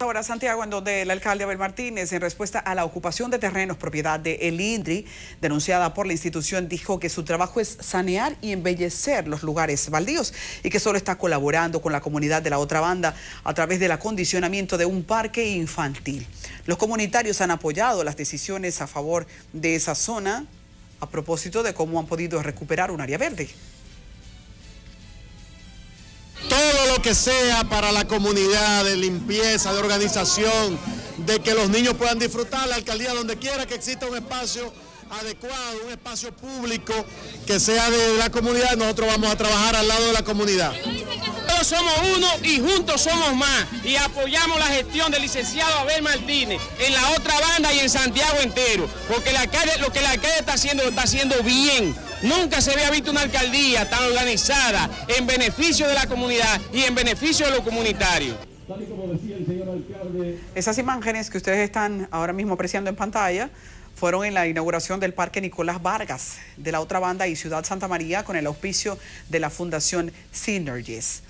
Ahora Santiago, en donde el alcalde Abel Martínez, en respuesta a la ocupación de terrenos propiedad de El INDRI, denunciada por la institución, dijo que su trabajo es sanear y embellecer los lugares baldíos y que solo está colaborando con la comunidad de la otra banda a través del acondicionamiento de un parque infantil. Los comunitarios han apoyado las decisiones a favor de esa zona a propósito de cómo han podido recuperar un área verde que sea para la comunidad, de limpieza, de organización, de que los niños puedan disfrutar, la alcaldía donde quiera que exista un espacio adecuado, un espacio público que sea de la comunidad, nosotros vamos a trabajar al lado de la comunidad. Todos somos uno y juntos somos más y apoyamos la gestión del licenciado Abel Martínez en la otra banda y en Santiago entero, porque lo que la alcalde está haciendo lo está haciendo bien. Nunca se había visto una alcaldía tan organizada en beneficio de la comunidad y en beneficio de los comunitarios. Esas imágenes que ustedes están ahora mismo apreciando en pantalla fueron en la inauguración del Parque Nicolás Vargas de la otra banda y Ciudad Santa María con el auspicio de la Fundación Synergies.